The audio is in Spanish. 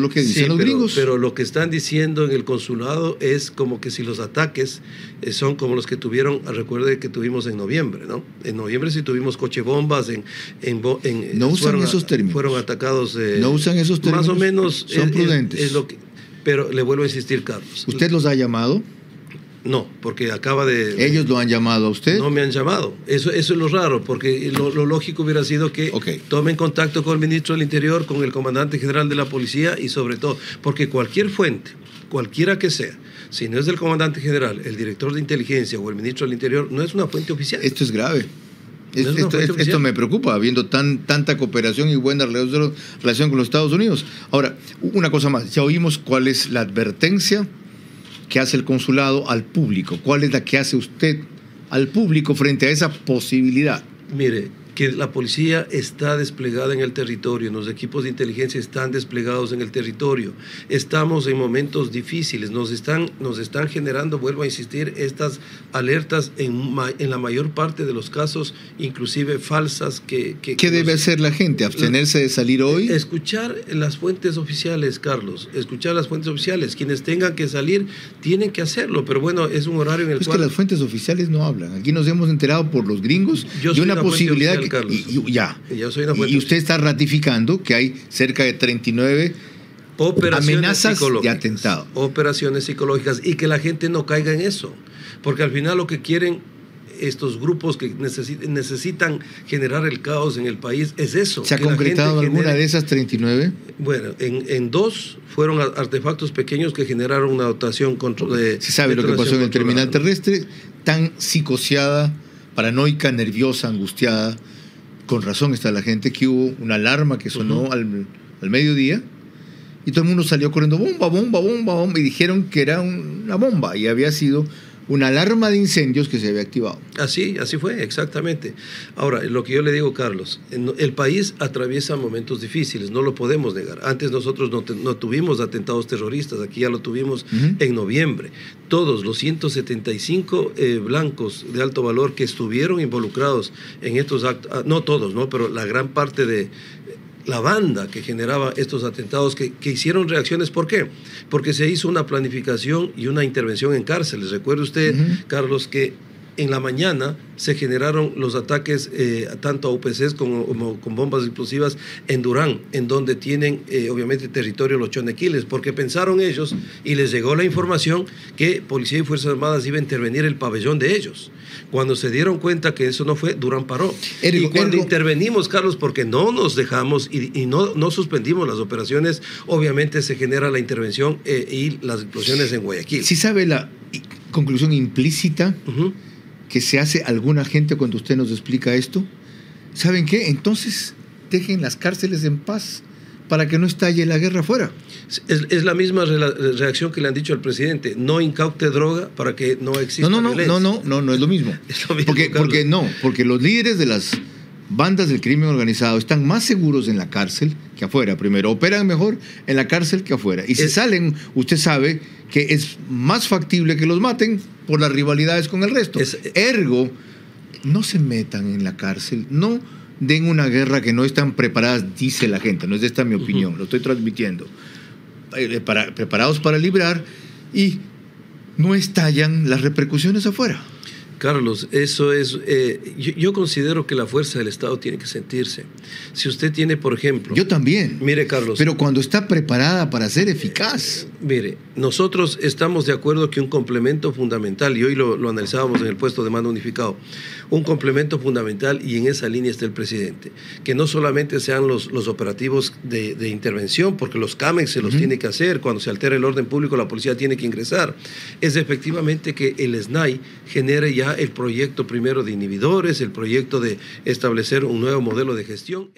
lo que dicen Sí, los pero, gringos. pero lo que están diciendo en el consulado es como que si los ataques eh, son como los que tuvieron, recuerde que tuvimos en noviembre, ¿no? En noviembre sí tuvimos coche bombas, en, en- No usan fueron esos términos. Fueron atacados. eh, No usan esos Más o términos. menos. Son es- es- prudentes. es lo que- pero le vuelvo a insistir, Carlos. ¿Usted los ha llamado? No, porque acaba de. ¿Ellos lo han llamado a usted? No me han llamado. Eso, eso es lo raro, porque lo, lo lógico hubiera sido que Ok. tomen contacto con el ministro del Interior, con el comandante general de la policía y sobre todo, porque cualquier fuente, cualquiera que sea, si no es del comandante general, el director de inteligencia o el ministro del Interior, no es una fuente oficial. Esto es grave. Es- No es una esto, me preocupa, habiendo tan, tanta cooperación y buena relación con los Estados Unidos. Ahora, una cosa más, ya oímos cuál es la advertencia que hace el consulado al público. ¿Cuál es la que hace usted al público frente a esa posibilidad? Mire, que la policía está desplegada en el territorio, los equipos de inteligencia están desplegados en el territorio. Estamos en momentos difíciles, nos están, nos están generando, vuelvo a insistir, estas alertas en, la mayor parte de los casos, inclusive falsas. Que, que- ¿Qué debe hacer la gente? ¿Abstenerse de salir hoy? Escuchar las fuentes oficiales, Carlos, escuchar las fuentes oficiales. Quienes tengan que salir tienen que hacerlo, pero bueno, es un horario en el Es que cual... las fuentes oficiales no hablan. Aquí nos hemos enterado por los gringos Yo de una posibilidad que, Carlos. y- y- ya. Yo soy una Y- fuente y usted está ratificando que hay cerca de 39 operaciones amenazas de atentado. Operaciones psicológicas y que la gente no caiga en eso. Porque al final lo que quieren estos grupos que necesi- necesitan generar el caos en el país es eso. ¿Se ha concretado alguna genere- de esas 39? Bueno, en, en dos fueron artefactos pequeños que generaron una dotación contra de. Se sabe lo que pasó en el terminal terrestre, tan psicoseada, paranoica, nerviosa, angustiada. Con razón está la gente que hubo una alarma que sonó al, al mediodía y todo el mundo salió corriendo, bomba, bomba, bomba, bomba, y dijeron que era un- una bomba y había sido una alarma de incendios que se había activado. Así, así fue, exactamente. Ahora, lo que yo le digo, Carlos, el país atraviesa momentos difíciles, no lo podemos negar. Antes nosotros no, te- no tuvimos atentados terroristas, aquí ya lo tuvimos en noviembre. Todos los 175 eh, blancos de alto valor que estuvieron involucrados en estos actos, ah, no todos, ¿no? pero la gran parte de la banda que generaba estos atentados, que, que hicieron reacciones, ¿por qué? Porque se hizo una planificación y una intervención en cárceles. Recuerde usted. Carlos, que en la mañana se generaron los ataques eh, tanto a UPCs como, como con bombas explosivas en Durán, en donde tienen eh, obviamente territorio los chonequiles, porque pensaron ellos y les llegó la información que Policía y Fuerzas Armadas iba a intervenir el pabellón de ellos. Cuando se dieron cuenta que eso no fue, Durán paró. Ergo- y cuando ergo- intervenimos, Carlos, porque no nos dejamos y, y no, no suspendimos las operaciones, obviamente se genera la intervención eh, y las explosiones en Guayaquil. Si sabe la conclusión implícita. Que se hace alguna gente cuando usted nos explica esto, ¿saben qué? Entonces dejen las cárceles en paz para que no estalle la guerra afuera. Es, es la misma reacción que le han dicho al presidente. No incaute droga para que no exista No, no, no, violencia. no, no, no, no es lo mismo. Es lo mismo, porque, Carlos. porque no, porque los líderes de las bandas del crimen organizado están más seguros en la cárcel que afuera. Primero, operan mejor en la cárcel que afuera. Y si Es- salen, usted sabe que es más factible que los maten por las rivalidades con el resto. Es- Ergo, no se metan en la cárcel, no den una guerra que no están preparadas, dice la gente. No es esta mi opinión, lo estoy transmitiendo. Eh, para- preparados para librar y no estallan las repercusiones afuera. Carlos, eso es. eh, yo, yo considero que la fuerza del Estado tiene que sentirse. Si usted tiene, por ejemplo. Yo también. Mire, Carlos. Pero cuando está preparada para ser eficaz. Mire, nosotros estamos de acuerdo que un complemento fundamental, y hoy lo, lo analizábamos en el puesto de mando unificado, un complemento fundamental, y en esa línea está el presidente, que no solamente sean los, los operativos de, de intervención, porque los CAMEX se los tiene que hacer, cuando se altera el orden público la policía tiene que ingresar, es efectivamente que el SNAI genere ya el proyecto primero de inhibidores, el proyecto de establecer un nuevo modelo de gestión.